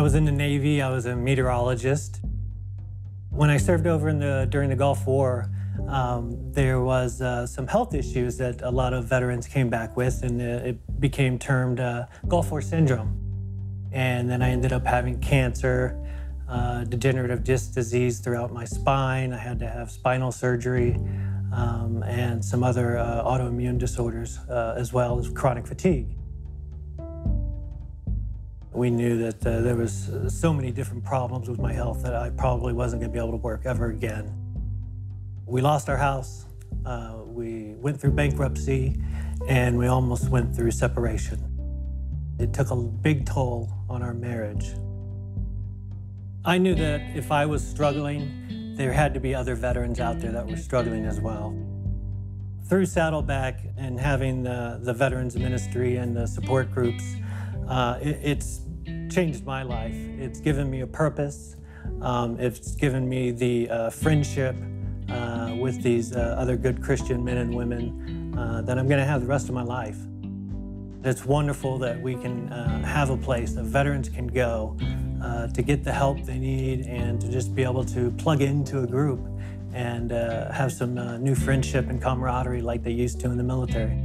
was in the Navy, I was a meteorologist. When I served over in the, during the Gulf War, um, there was uh, some health issues that a lot of veterans came back with, and it became termed uh, Gulf War syndrome. And then I ended up having cancer, uh, degenerative disc disease throughout my spine. I had to have spinal surgery um, and some other uh, autoimmune disorders, uh, as well as chronic fatigue. We knew that uh, there was so many different problems with my health that I probably wasn't going to be able to work ever again. We lost our house, uh, we went through bankruptcy, and we almost went through separation. It took a big toll on our marriage. I knew that if I was struggling, there had to be other veterans out there that were struggling as well. Through Saddleback and having the, the veterans ministry and the support groups, uh, it, it's changed my life. It's given me a purpose. Um, it's given me the uh, friendship uh, with these uh, other good Christian men and women uh, that I'm going to have the rest of my life. It's wonderful that we can have a place that veterans can go to get the help they need and to just be able to plug into a group and have some new friendship and camaraderie like they used to in the military.